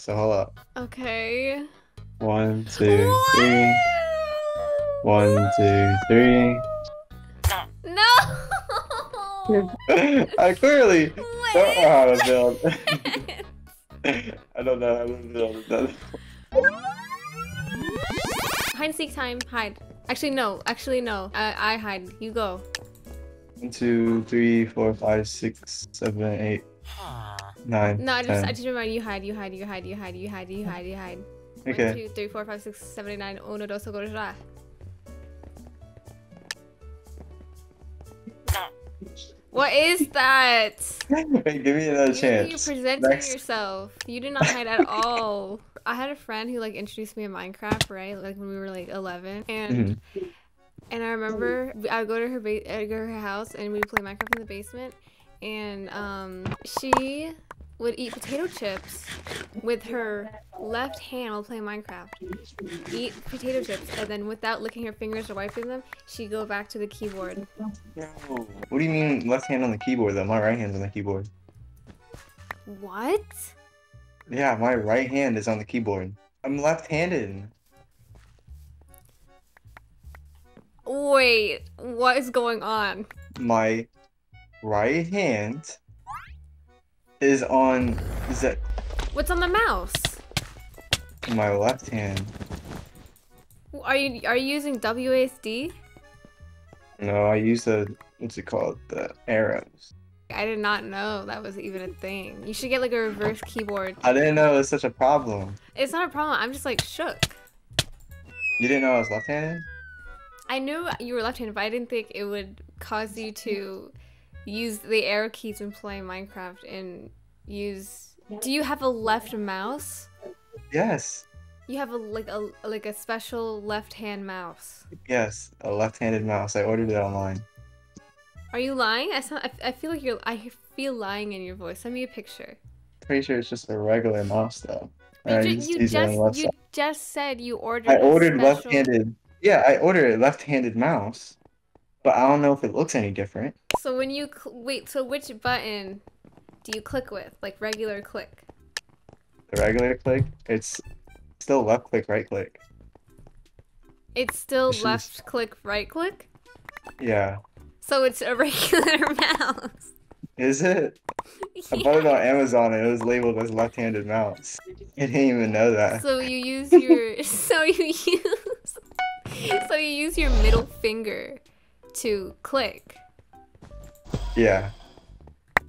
So hold up. Okay. One, two, three. One, two, three. No! I clearly don't know how to build. I don't know how to build. that. hide and seek time. Hide. Actually, no. Actually, no. I, I hide. You go. One, two, three, four, five, six, seven, eight, nine. No, I just, I just remember you hide. You hide. You hide. You hide. You hide. You hide. You hide. Okay. two, three, four, five, six, seven, eight, nine. Uno, dos, tres. ra. What is that? Wait, give me another You- You're chance. presenting Next. yourself. You did not hide at all. I had a friend who like introduced me to Minecraft, right? Like when we were like 11, and Mhm. and I remember I would go to her ba- I'd go to her house and we'd play Minecraft in the basement, and um she would eat potato chips with her left hand while playing Minecraft. Eat potato chips, and then without licking her fingers or wiping them, she'd go back to the keyboard. What do you mean left hand on the keyboard though? My right hand's on the keyboard. What? Yeah, my right hand is on the keyboard. I'm left-handed. Wait, what is going on? My right hand is on is that What's on the mouse? my left hand. Are you are you using WASD? No, I use the what's it called? The arrows. I did not know that was even a thing. You should get like a reverse keyboard. I didn't know it was such a problem. It's not a problem. I'm just like shook. You didn't know I was left-handed? I knew you were left-handed, but I didn't think it would cause you to use the arrow keys when play Minecraft and use. Do you have a left mouse? Yes. You have a like a like a special left-hand mouse. Yes, a left-handed mouse. I ordered it online. Are you lying? I, sound, I, I feel like you're. I feel lying in your voice. Send me a picture. Pretty sure it's just a regular mouse though. You, I ju- just you use it on just you just said you ordered. I ordered special- left-handed. Yeah, I ordered a left-handed mouse, but I don't know if it looks any different. So when you cl- wait, so which button do you click with? Like regular click. The regular click, it's still left click, right click. It's still is- left click, right click. Yeah. So it's a regular mouse. Is it? I bought it on Amazon and it was labeled as left-handed mouse. I didn't even know that. So you use your. So you use. So you use your middle finger to click. Yeah.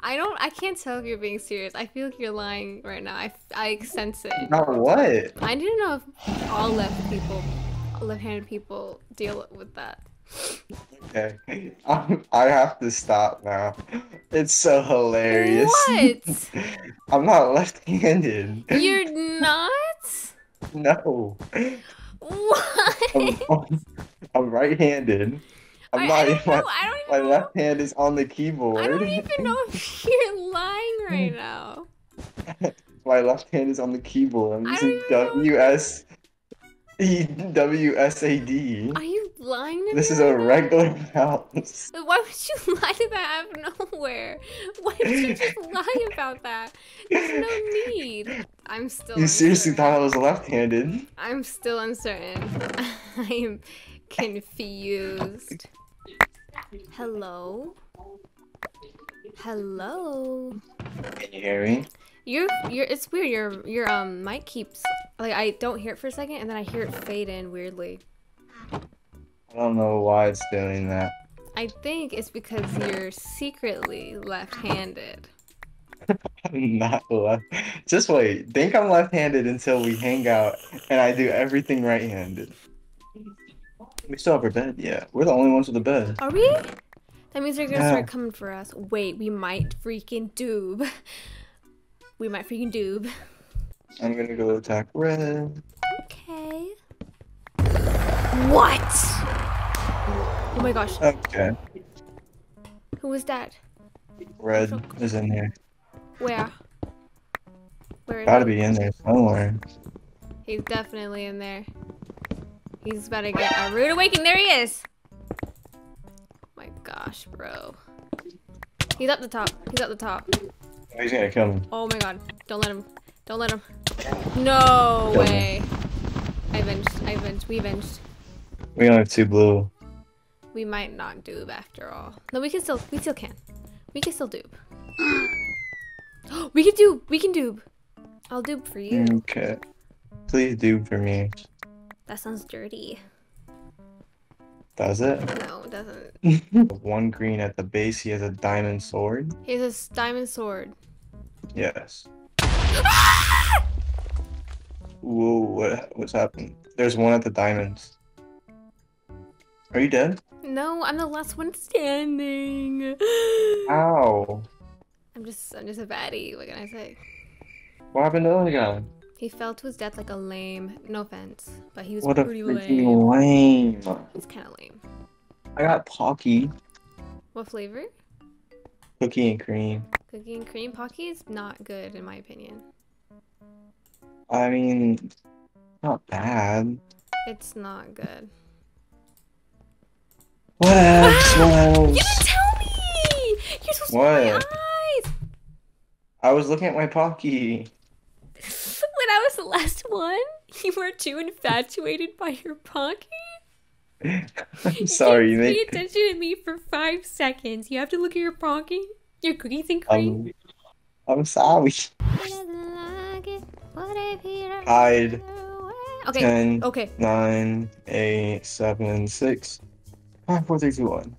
I don't. I can't tell if you're being serious. I feel like you're lying right now. I, I sense it. Not what? I didn't know if all left people, left-handed people deal with that. Okay. I'm, I have to stop now. It's so hilarious. What? I'm not left-handed. You're not? No. What? I'm, I'm right-handed. I'm I, not. I don't my, know. I don't my know. left hand is on the keyboard. I don't even know if you're lying right now. My left hand is on the keyboard. I'm using. W S E W S A D. Are you lying to me? This is a regular mouse. Why would you lie to that out of nowhere? Why would you just lie about that? There's no need. I'm still. You seriously thought I was left-handed? I'm still uncertain. I am confused. Hello? Hello? Can you hear me? You're you're it's weird. Your your um mic keeps like I don't hear it for a second and then I hear it fade in weirdly. I don't know why it's doing that. I think it's because you're secretly left-handed. I'm not left. Just wait. Think I'm left-handed until we hang out and I do everything right-handed. We still have our bed. Yeah, we're the only ones with a bed. Are we? That means they're gonna Yeah. start coming for us. Wait, we might freaking doob. We might freaking doob. I'm gonna go attack red. Okay. What? Oh my gosh. Okay, Who was that? red is in here. Where? Where is Gotta be in there somewhere. He's definitely in there. He's about to get a rude awakening. There he is. Oh my gosh, bro. He's up the top. He's up the top. He's gonna kill me. Oh my god. Don't let him. Don't let him. No Kill him. way. I avenged. I avenged. We avenged. We only have two blue. We might not dupe after all. No, we can still. We still can. We can still dupe. we can dupe. We can dupe. I'll dupe for you. Okay. Please do for me. That sounds dirty. Does it? No, it doesn't. One green at the base. He has a diamond sword. He has a diamond sword. Yes. Whoa, what, what's happened? There's one at the diamonds. Are you dead? No, I'm the last one standing. Ow. I'm just, I'm just a baddie. What can I say? What happened to the other guy? He fell to his death like a lame. No offense, but he was What a pretty freaking lame. lame. It's kind of lame. I got Pocky. What flavor? Cookie and cream. Cookie and cream Pocky is not good in my opinion. I mean, not bad. It's not good. What else? What else? You didn't tell me. You're supposed What? to my eyes. I was looking at my Pocky. When I was the last one, you were too infatuated by your Pocky. I'm sorry, you Pay attention to me for five seconds. You have to look at your Pocky, your cookies and cream. um, I'm sorry. Hide. Okay. Ten, Okay. nine, eight, seven, six, five, four, three, two, one.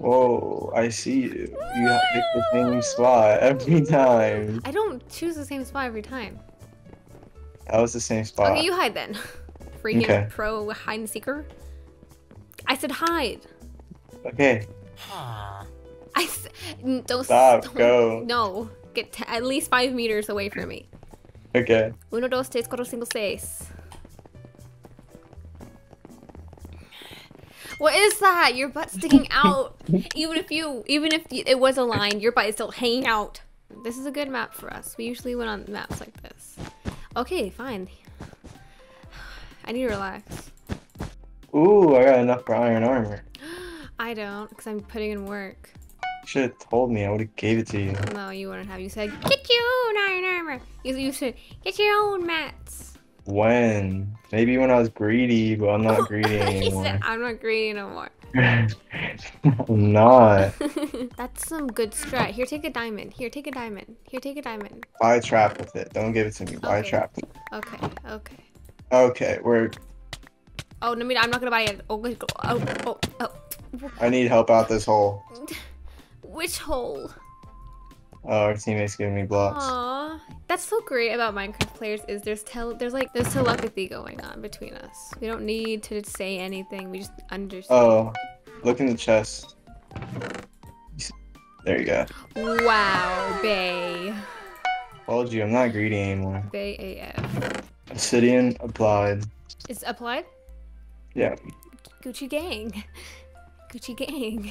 Whoa, I see you. You have picked the same spot every time. I don't choose the same spot every time. That was the same spot. Okay, you hide then. Freaking Okay. pro hide and seeker. I said hide. Okay, I s- don't Stop, don't- go. No, get t- at least five meters away from me. okay. Uno, dos, tres, cuatro, cinco, seis. What is that? Your butt sticking out. even if you, even if it was a line, your butt is still hanging out. This is a good map for us. We usually went on maps like this. Okay, fine. I need to relax. Ooh, I got enough for iron armor. I don't, because I'm putting in work. You should have told me. I would have gave it to you. No, you wouldn't have. You said, get your own iron armor. You, you said, get your own mats. When? Maybe when I was greedy, but I'm not greedy anymore. said, I'm not greedy no more. I'm not. That's some good strat. Here, take a diamond. Here, take a diamond. Here, take a diamond. Buy a trap with it. Don't give it to me. Buy a trap. Okay, okay. Okay, we're. Oh, no, I mean, I'm not gonna buy it. Oh, oh, oh, oh. I need help out this hole. Which hole? Oh, our teammates giving me blocks. Aw, that's so great about Minecraft players is there's tel there's like there's telepathy going on between us. We don't need to say anything. We just understand. Oh, look in the chest. There you go. Wow, Bay, Told you, I'm not greedy anymore. Bay AF. Obsidian applied. Is applied? Yeah. Gucci gang, Gucci gang,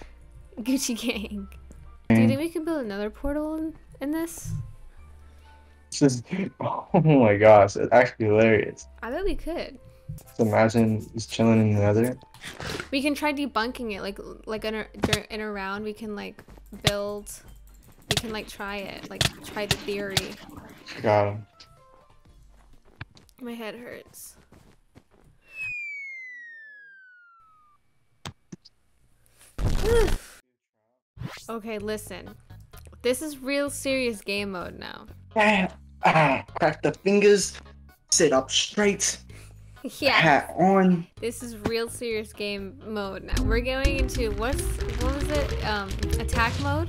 Gucci gang. Think we can build another portal in, in this? This is. Oh my gosh, it's actually hilarious. I bet we could. Just imagine just chilling in the nether. We can try debunking it, like like in a in a round. We can like build. We can like try it, like try the theory. Got him. My head hurts. okay, listen. This is real serious game mode now. Ah, ah, crack the fingers. Sit up straight. yeah, Hat on. this is real serious game mode now. We're going into what's what was it? Um, attack mode.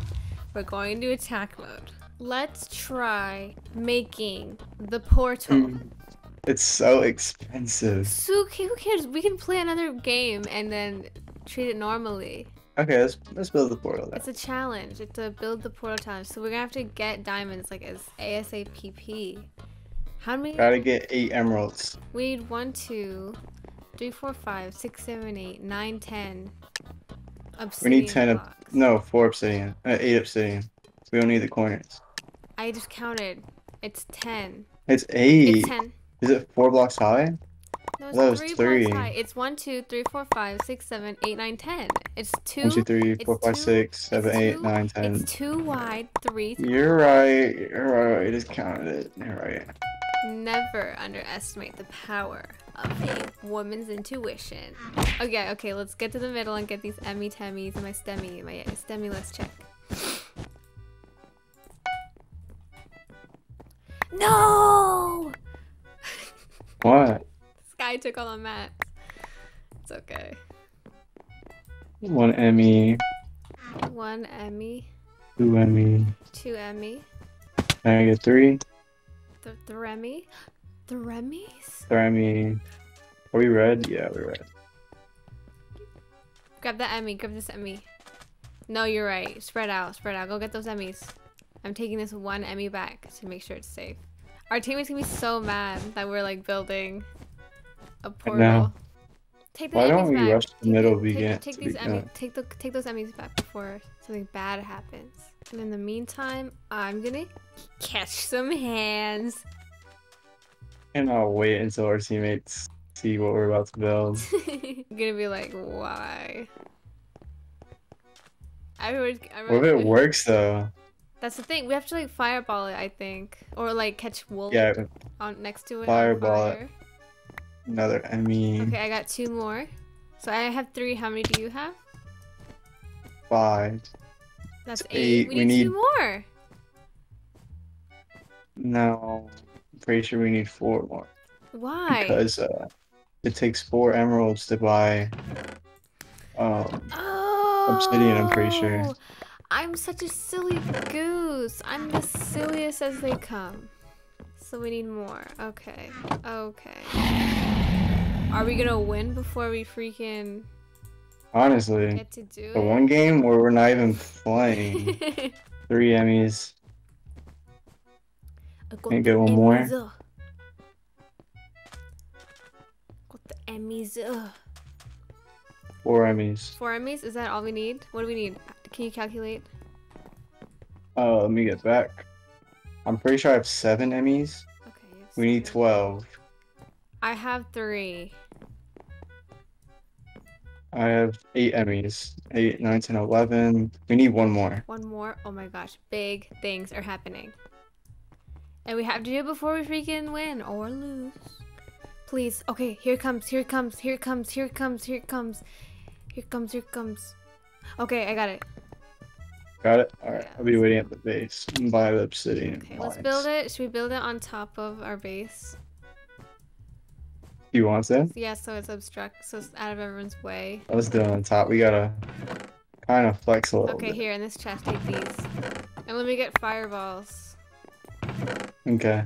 We're going into attack mode. Let's try making the portal. Mm. It's so expensive. So who cares? We can play another game and then treat it normally. Okay, let's let's build the portal. Then. It's a challenge. It's a build the portal challenge. So we're gonna have to get diamonds like as ASAPP. How many? Gotta get eight emeralds. We need one, two, three, four, five, six, seven, eight, nine, ten. We need ten. Of, no, four obsidian. Uh, eight obsidian. We don't need the corners. I just counted. It's ten. It's eight. It's ten. Is it four blocks high? No, That was three, three. blocks high. It's one, two, three, four, five, six, seven, eight, nine, ten. It's two. One, two, three, four, five, two- six, seven, eight, two- nine, ten. It's two wide, three. You're right. You're right. I just counted it. You're right. Never underestimate the power of a woman's intuition. Okay, okay, let's get to the middle and get these Emmy Temmies and my STEMmy, my STEMmy list check. No! What? Sky took all the mats. It's okay. One Emmy, One Emmy, two Emmy. two Emmy, Can I get three? th- the Remy, the Remy's. Three Emmy. Are we red? Yeah, we're red. Grab the Emmy. Grab this Emmy. No, you're right. Spread out. Spread out. Go get those Emmys. I'm taking this one Emmy back to make sure it's safe. Our teammates gonna be so mad that we're like building a portal. know. Take the Why don't we back. rush the Take middle take- begin- Take these? Emmys. Take the take those Emmys back before something bad happens. And in the meantime, I'm gonna catch some hands. And I'll wait until our teammates see what we're about to build. I'm gonna be like, why? What if it works though? That's the thing. We have to like fireball it, I think, or like catch wolf Yeah, on next to it. Fireball it. Another Emmy. Okay, I got two more. So I have three. How many do you have? Five. That's eight. eight. We, We need, need- two more. No, I'm pretty sure we need four more Why? because uh, it takes four emeralds to buy. Um, oh, obsidian, I'm pretty sure. I'm such a silly goose. I'm the silliest as they come. So we need more. Okay. Okay. Are we gonna win before we freaking honestly, get to do the it? one game where we're not even playing. Three Emmys. I got Can you get one more? Emmys, uh. Got the Emmys. uh. Four Emmys. Four Emmys? Is that all we need? What do we need? Can you calculate? Oh, let me get back. I'm pretty sure I have seven Emmys. Okay. We need twelve. I have three. I have eight Emmys. Eight, nine, ten, eleven. We need one more. One more. Oh my gosh. Big things are happening. And we have to do it before we freaking win or lose. Please. Okay, here it comes. Here it comes. Here it comes. Here it comes. Here it comes. Here it comes. Here it comes. Okay, I got it. Got it? Alright, Yeah, I'll be waiting at the base. By the obsidian. Okay, let's build it. Should we build it on top of our base? You want that? Yeah, so it's obstruct, so it's out of everyone's way. Let's do it on top. We gotta kind of flex a little Okay, bit. here in this chest, take these. And let me get fireballs. Okay.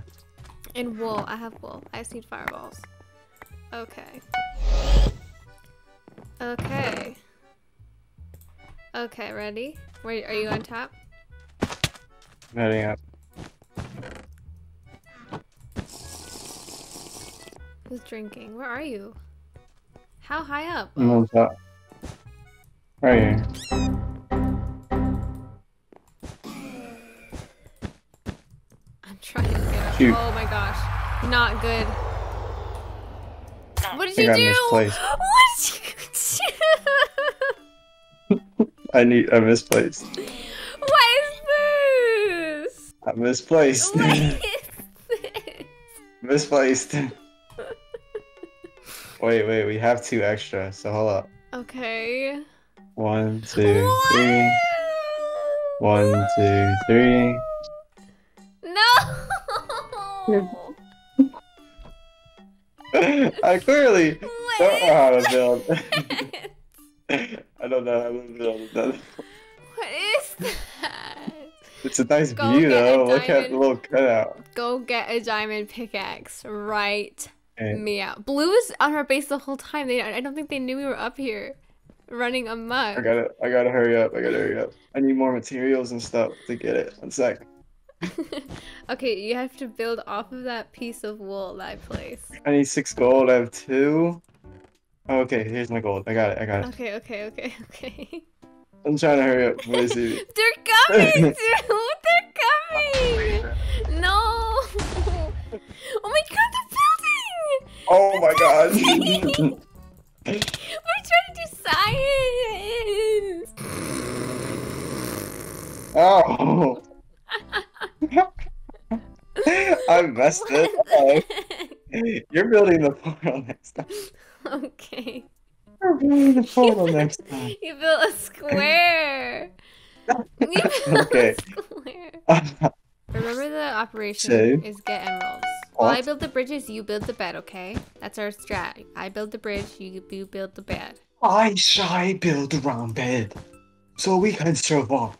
And wool. I have wool. I just need fireballs. Okay. Okay. Okay, ready? Where are you on top? Heading up. Who's drinking? Where are you? How high up? I'm on top. Right here. I'm trying to get up. Shoot. Oh my gosh. Not good. What did think you I do? misplaced. What did you do? I need. I misplaced. What is this? I misplaced. What is this? misplaced. Wait, wait. We have two extra. So hold up. Okay. One, two, three. One, two, three. No. I clearly don't know how to build. I don't know how to build. that. is that? It's a nice Go view get a though. Look at the little cutout. Go get a diamond pickaxe right Out. Blue was on her base the whole time. They, I don't think they knew we were up here running I gotta, I gotta hurry up. I gotta hurry up. I need more materials and stuff to get it. One sec. okay, you have to build off of that piece of wool that I placed. I need six gold. I have two. Oh, okay, here's my gold. I got it. I got it. Okay, okay, okay, okay. I'm trying to hurry up. Let me see. They're coming, dude! They're coming! No! Oh my god! Oh my god. We're trying to do science. oh. I messed it up. You're building the portal next time. okay. You're building the portal next time. You built a square. You built Okay. a square. Remember the operation So? is get emeralds. While I build the bridges, you build the bed, okay? That's our strat. I build the bridge, you, you build the bed. I shall build a round bed so we can survive.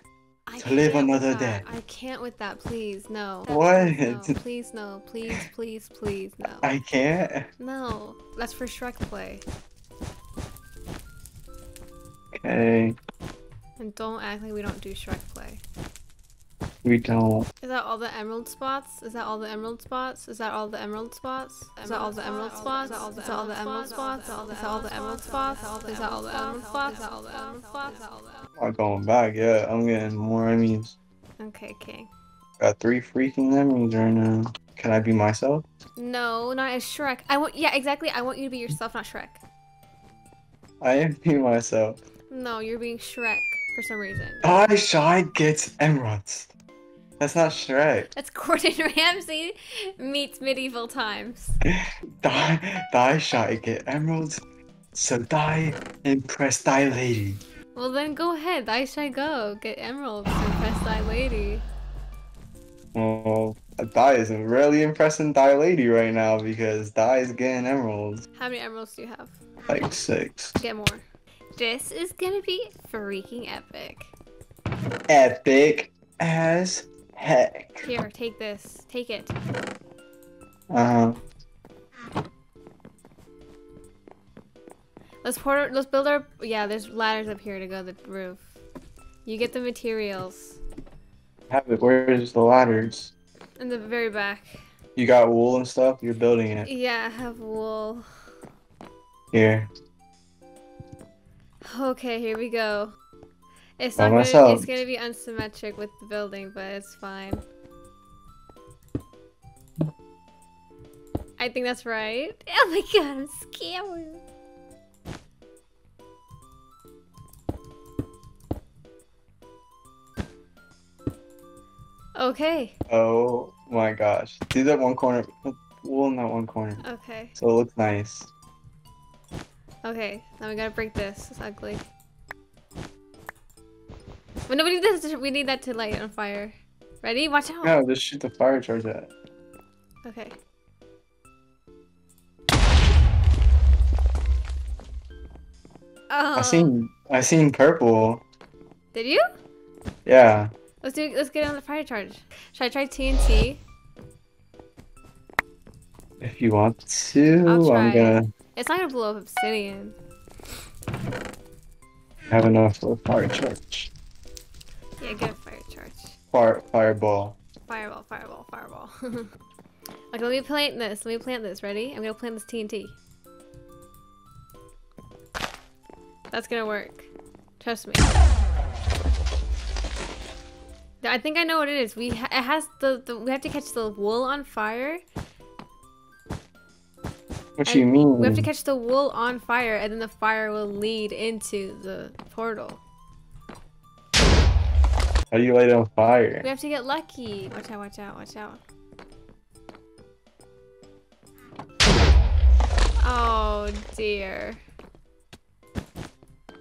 I To live another day. I can't with that, please, no. What? No, please, no. Please, please, please, no. I can't. No, that's for Shrek play. Okay, And don't act like we don't do Shrek play. We don't. Is that all the emerald spots? Is that all the emerald spots? Is that all the emerald spots? Is that all the emerald spots? Is that all the emerald spots? Is that all the emerald spots? Is that all the emerald spots? Is that all the emerald spots? I'm not going back yet. I'm getting more enemies. Okay, king. Got three freaking enemies right now. Can I be myself? No, not as Shrek. I want, yeah, exactly. I want you to be yourself, not Shrek. I am being myself. No, you're being Shrek for some reason. I shy gets emeralds. That's not Shrek. That's Gordon Ramsay meets medieval times. Die, die shy get emeralds. So die impress thy lady. Well, then go ahead. I shall go get emeralds impress thy lady. Well, Die is really impressing thy lady right now because Die is getting emeralds. How many emeralds do you have? Like six. Get more. This is gonna be freaking epic. Epic as heck. Here, take this. Take it. Uh, huh. Let's pour. Let's build our. Yeah, there's ladders up here to go to the roof. You get the materials have it. Where's the ladders? in the very back. You got wool and stuff. You're building it Yeah, I have wool. here. Okay, here we go. It's not gonna. It's gonna be unsymmetric with the building, but it's fine. I think that's right. Oh my god, I'm scared. Okay. Oh my gosh. Do that one corner. In that one corner. Okay. So it looks nice. Okay. Now we gotta break this. It's ugly. But no, we need this. We need that to light it on fire. Ready? Watch out. No, just shoot the fire charge at it. Okay. Oh. I seen I seen purple. Did you? Yeah. Let's do. Let's get on the fire charge. Should I try TNT? If you want to, I'll I'm gonna It's not gonna blow up obsidian. have have enough for a fire charge. Yeah, get a fire charge. Fire fireball. Fireball, fireball, fireball. okay, let me plant this. Let me plant this. Ready? I'm gonna plant this TNT. That's gonna work. Trust me. I think I know what it is. We ha it has the, the we have to catch the wool on fire. What And you mean? We have to catch the wool on fire, and then the fire will lead into the portal. How do you light it on fire? We have to get lucky. Watch out! Watch out! Watch out! Oh dear.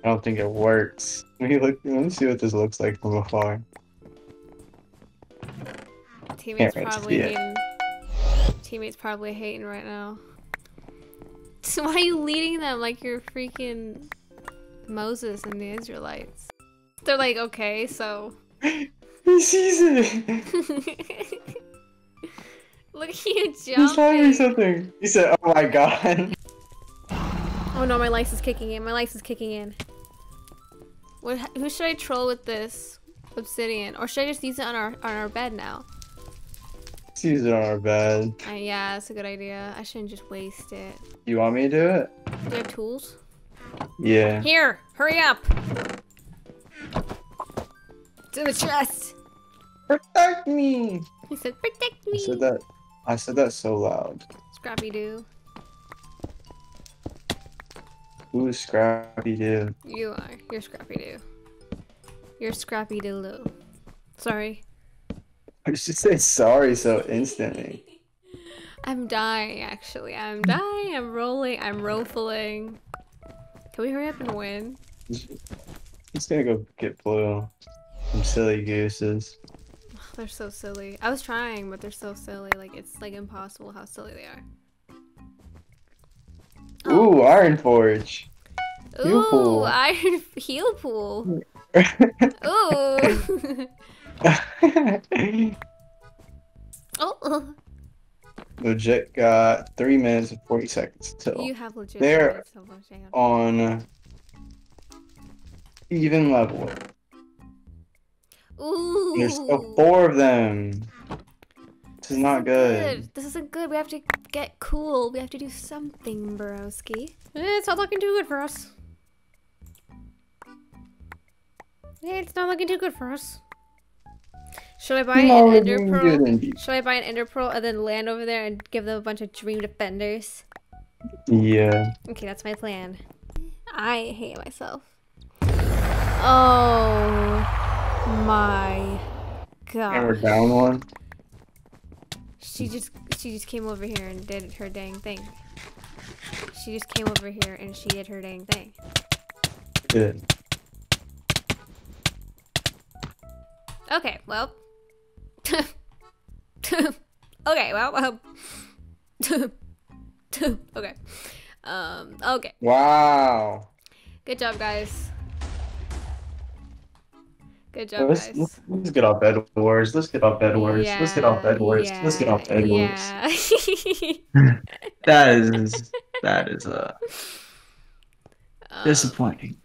I don't think it works. Let me look. Let me see what this looks like from afar. Teammates probably hating. Teammates probably hating right now. So why are you leading them like you're freaking Moses and the Israelites? They're like, okay, so. He sees it. Look at you He's telling me something. He said, "Oh my god." Oh no, my license is kicking in. My license is kicking in. What? Who should I troll with this obsidian, or should I just use it on our on our bed now? Use it on our bed. Uh, yeah, that's a good idea. I shouldn't just waste it. You want me to do it? Do you have tools? Yeah. Here, hurry up! To the chest. Protect me. He said, "Protect I me." said that. I said that so loud. Scrappy Doo. Who's Scrappy Doo? You are. You're Scrappy Doo. You're Scrappy Doo. Sorry. I should say sorry so instantly. I'm dying, actually. I'm dying. I'm rolling. I'm rolefuling. Can we hurry up and win? He's gonna go get blue. Some silly gooses. They're so silly. I was trying, but they're so silly. Like, it's like impossible how silly they are. Ooh, oh. Iron Forge. Ooh, pool. iron heal pool. Ooh. Oh, uh. Legit got three minutes and 40 seconds till you have legit. There- so on even level. Ooh. There's still four of them. This is not good. This isn't good. We have to get cool. We have to do something, broski. It's not looking too good for us. It's not looking too good for us. Should I buy No, an ender pearl? Should I buy an ender pearl and then land over there and give them a bunch of dream defenders? Yeah. Okay, that's my plan. I hate myself. Oh my And we're god. down one. She just she just came over here and did her dang thing. She just came over here and she did her dang thing. Good. Okay, well. okay, well, um, okay. Um, okay. Wow. Good job, guys. Good job, Let's, guys. let's, let's get off Bed Wars. Let's get off Bed Wars. Let's get off Bed Wars. Let's get off Bed Wars. Yeah. That is that is uh Um, disappointing.